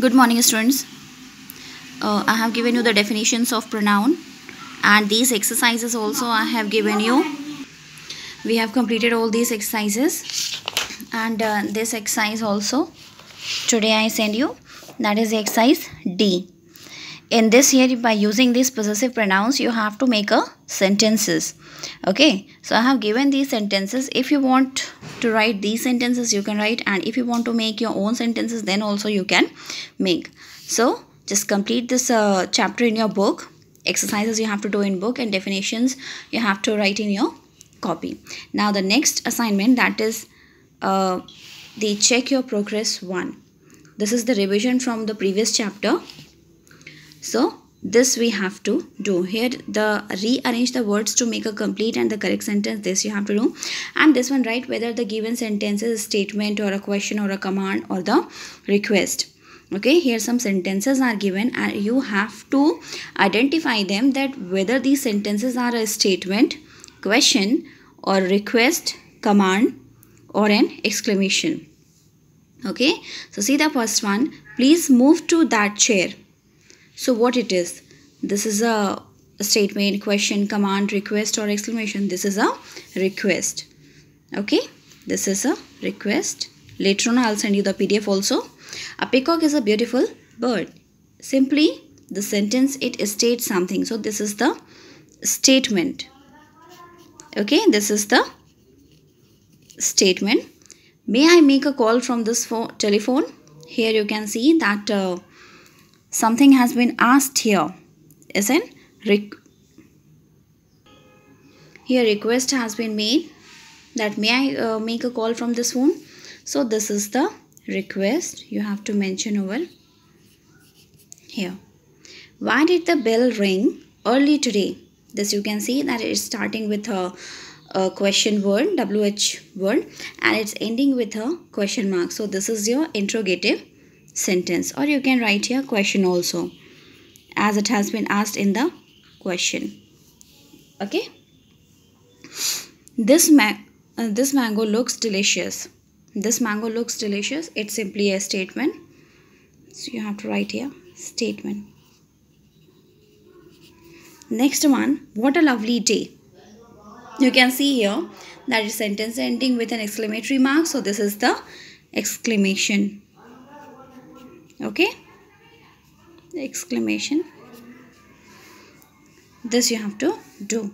Good morning, students. Uh, I have given you the definitions of pronoun, and these exercises also I have given you. We have completed all these exercises, and uh, this exercise also today I send you. That is exercise D. In this here, by using these possessive pronouns, you have to make a sentences. Okay, so I have given these sentences. If you want to write these sentences, you can write, and if you want to make your own sentences, then also you can make. So just complete this uh, chapter in your book. Exercises you have to do in book and definitions you have to write in your copy. Now the next assignment that is uh, the check your progress one. This is the revision from the previous chapter so this we have to do. Here the rearrange the words to make a complete and the correct sentence this you have to do. And this one write whether the given sentence is a statement or a question or a command or the request. Okay here some sentences are given and you have to identify them that whether these sentences are a statement question or request command or an exclamation. Okay so see the first one. Please move to that chair so what it is? This is a, statement, question, command, request or exclamation. This is a request. Okay. This is a request. Later on I'll send you the PDF also. A peacock is a beautiful bird. Simply the sentence it states something. So this is the statement. Okay. This is the statement. May I make a call from this phone, telephone? Here you can see that uh, something has been asked here isn't here request has been made that may I uh, make a call from this phone? So this is the request you have to mention over here. Why did the bell ring early today? This you can see that it's starting with a, a question word wh word and it's ending with a question mark. So this is your interrogative sentence. Or you can write here question also as it has been asked in the question. Okay? This ma uh, this mango looks delicious. This mango looks delicious. It's simply a statement. So you have to write here statement. Next one. What a lovely day. You can see here that is sentence ending with an exclamatory mark. So this is the exclamation okay. Exclamation. This you have to do.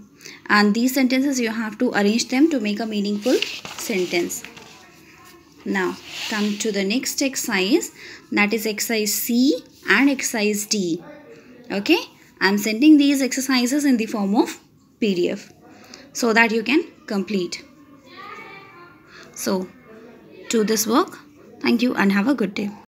And these sentences you have to arrange them to make a meaningful sentence. Now come to the next exercise. That is exercise C and exercise D. Okay. I'm sending these exercises in the form of PDF so that you can complete. So do this work. Thank you and have a good day